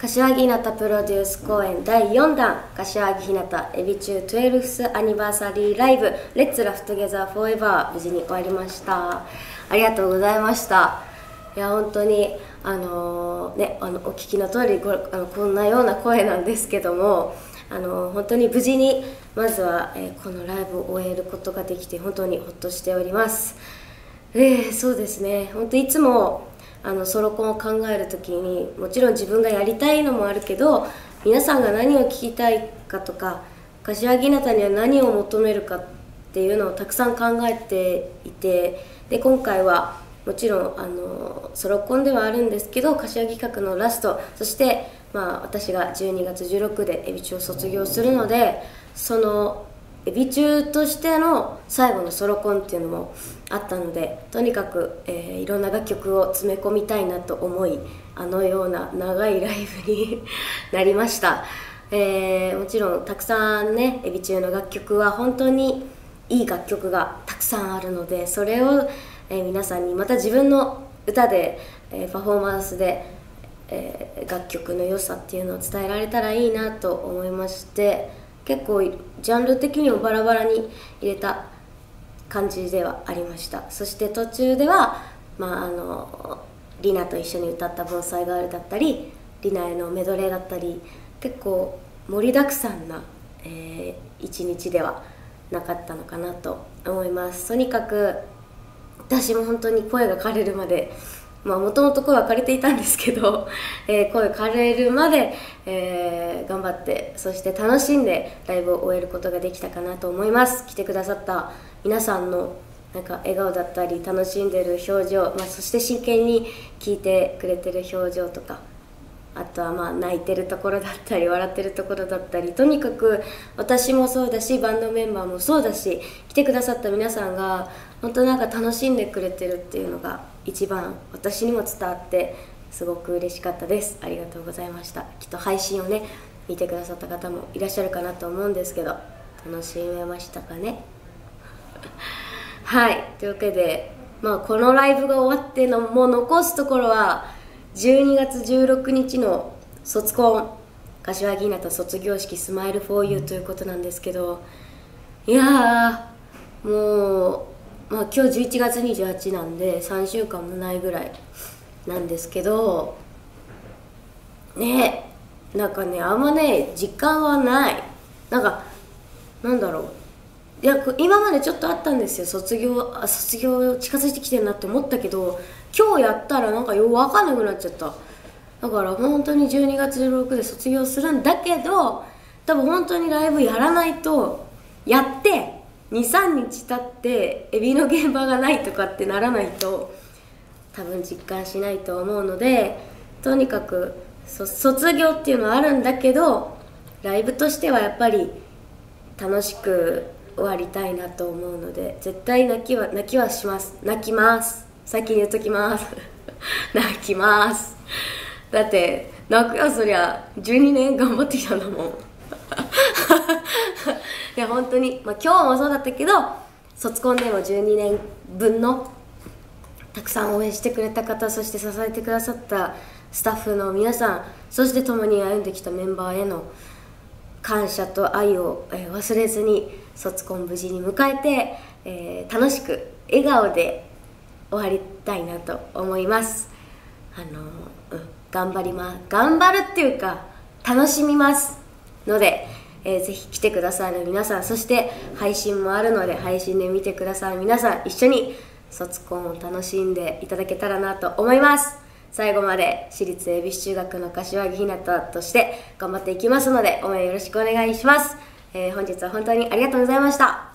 柏木ひなたプロデュース公演第4弾柏木ひなたエビ中 12th アニバーサリーライブ「レッツラフトゲザーフォーエバー」無事に終わりました。ありがとうございました。いや本当にあのー、ねあのお聞きの通りこあのこんなような声なんですけどもあの、本当に無事にまずは、えー、このライブを終えることができて本当にほっとしております。えー、そうですね。本当いつもあのソロコンを考える時にもちろん自分がやりたいのもあるけど皆さんが何を聞きたいかとか柏木なたには何を求めるかっていうのをたくさん考えていてで今回はもちろんあのソロコンではあるんですけど柏木閣のラストそして、まあ、私が12月16でエビ中を卒業するのでそのエビ中としての最後のソロコンっていうのもあったのでとにかく、えー、いろんな楽曲を詰め込みたいなと思いあのような長いライブに なりました、えー、もちろんたくさんねエビ中の楽曲は本当にいい楽曲がたくさんあるのでそれを、えー、皆さんにまた自分の歌で、えパフォーマンスで、え楽曲の良さっていうのを伝えられたらいいなと思いまして結構ジャンル的にもバラバラに入れた感じではありました。そして途中では、まあ、あのリナと一緒に歌った「盆栽ガール」だったりリナへのメドレーだったり結構盛りだくさんな、えー、一日ではなかったのかなと思います。とにかく私も本当に声が枯れるまでまあもともと声は枯れていたんですけど、えー、声枯れるまで、えー、頑張ってそして楽しんでライブを終えることができたかなと思います。来てくださった皆さんのなんか笑顔だったり楽しんでる表情、まあ、そして真剣に聞いてくれてる表情とかあとはまあ泣いてるところだったり笑ってるところだったりとにかく私もそうだしバンドメンバーもそうだし来てくださった皆さんが本当なんか楽しんでくれてるっていうのが一番私にも伝わってすごく嬉しかったです。ありがとうございました。きっと配信をね見てくださった方もいらっしゃるかなと思うんですけど楽しめましたかね？はい。というわけで、まあ、このライブが終わってのもう残すところは12月16日の卒コン柏木ひ卒業式スマイルフォーユーということなんですけどいやもう、まあ、今日11月28なんで3週間もないぐらいなんですけどねなんかねあんまね実感はない。なんかなんだろう。いや今までちょっとあったんですよ。卒業あ卒業近づいてきてるなって思ったけど今日やったらなんかよく分かんなくなっちゃった。だから本当に12月16で卒業するんだけど多分本当にライブやらないとやって23日経ってエビの現場がないとかってならないと多分実感しないと思うのでとにかく卒業っていうのはあるんだけどライブとしてはやっぱり楽しく終わりたいなと思うので絶対泣きは泣きはします。泣きます。先に言っときます。泣きます。だって泣くよそりゃ12年頑張ってきたんだもん。いや本当に、まあ、今日もそうだったけど卒コンでも12年分のたくさん応援してくれた方そして支えてくださったスタッフの皆さんそして共に歩んできたメンバーへの感謝と愛を、えー、忘れずに卒コン無事に迎えて、えー、楽しく笑顔で終わりたいなと思います。あの、うん、頑張ります。頑張るっていうか楽しみます。ので、えー、ぜひ来てくださる皆さんそして配信もあるので配信で見てくださる皆さん一緒に卒コンを楽しんでいただけたらなと思います。最後まで私立恵比寿中学の柏木ひなたとして頑張っていきますので応援よろしくお願いします、えー、本日は本当にありがとうございました。